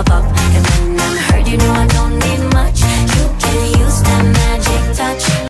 above.